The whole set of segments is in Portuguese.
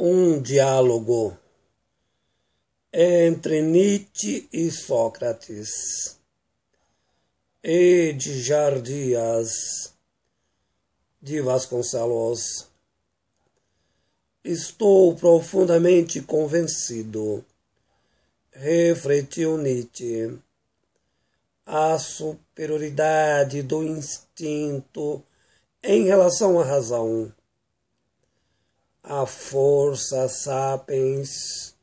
um diálogo entre Nietzsche e Sócrates e de Jardias de Vasconcelos. Estou profundamente convencido, refletiu Nietzsche, a superioridade do instinto em relação à razão a força sapiens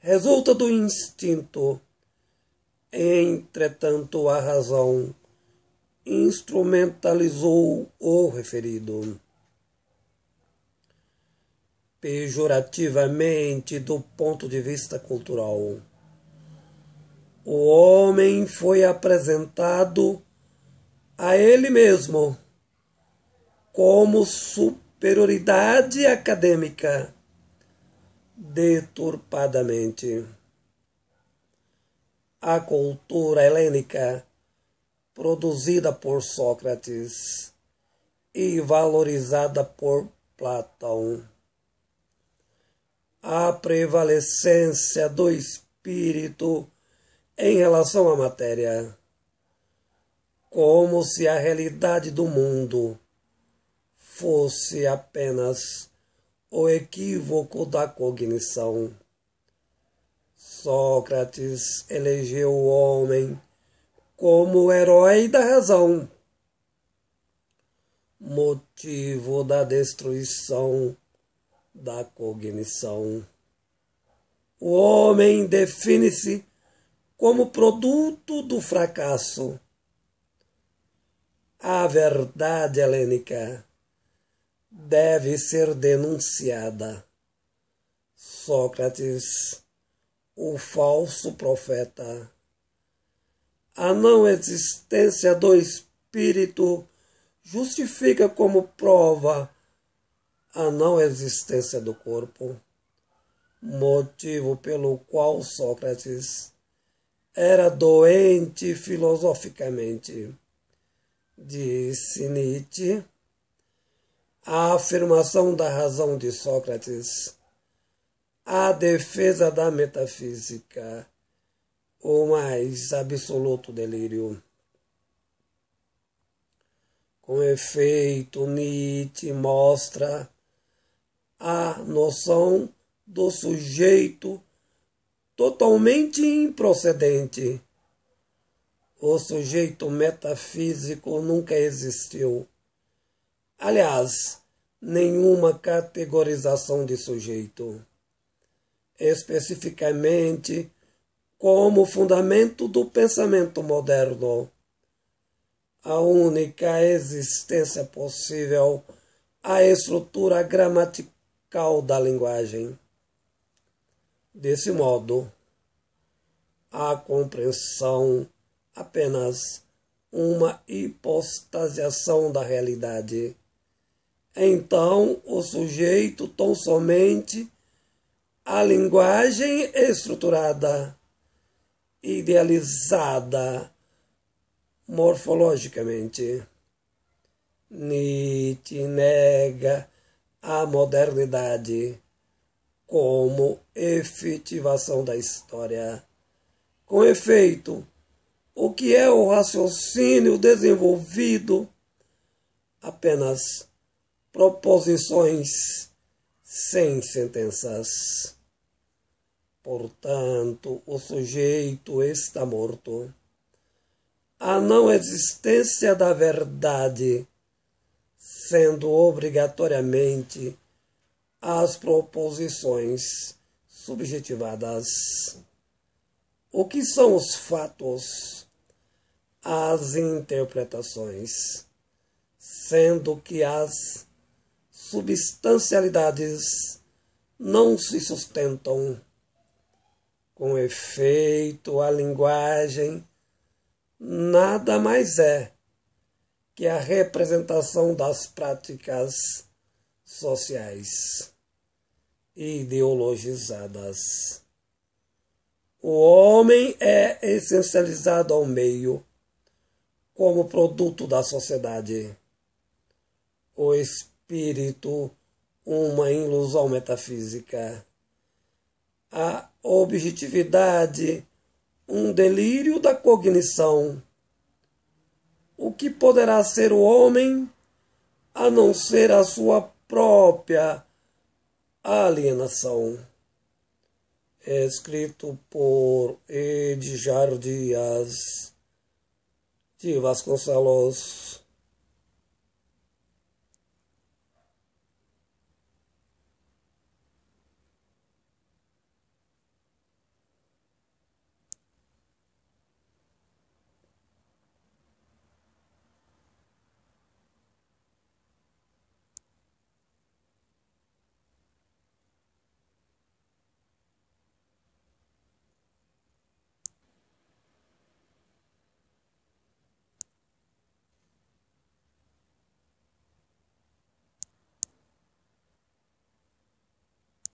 resulta do instinto, entretanto a razão instrumentalizou o referido. Pejorativamente, do ponto de vista cultural, o homem foi apresentado a ele mesmo como super superioridade acadêmica deturpadamente. A cultura helênica, produzida por Sócrates e valorizada por Platão. A prevalecência do espírito em relação à matéria, como se a realidade do mundo fosse apenas o equívoco da cognição. Sócrates elegeu o homem como o herói da razão, motivo da destruição da cognição. O homem define-se como produto do fracasso. A verdade helênica deve ser denunciada. Sócrates, o falso profeta. A não existência do espírito justifica como prova a não existência do corpo, motivo pelo qual Sócrates era doente filosoficamente. Disse Nietzsche a afirmação da razão de Sócrates, a defesa da metafísica, o mais absoluto delírio. Com efeito, Nietzsche mostra a noção do sujeito totalmente improcedente. O sujeito metafísico nunca existiu Aliás, nenhuma categorização de sujeito. Especificamente, como fundamento do pensamento moderno. A única existência possível a estrutura gramatical da linguagem. Desse modo, a compreensão apenas uma hipostasiação da realidade então, o sujeito tão somente a linguagem estruturada, idealizada morfologicamente. Nietzsche nega a modernidade como efetivação da história. Com efeito, o que é o raciocínio desenvolvido apenas proposições sem sentenças. Portanto, o sujeito está morto. A não existência da verdade, sendo obrigatoriamente as proposições subjetivadas. O que são os fatos? As interpretações, sendo que as substancialidades não se sustentam. Com efeito, a linguagem nada mais é que a representação das práticas sociais ideologizadas. O homem é essencializado ao meio como produto da sociedade. O espírito uma ilusão metafísica. A objetividade, um delírio da cognição. O que poderá ser o homem a não ser a sua própria alienação? É escrito por Edjar Dias de Vasconcelos.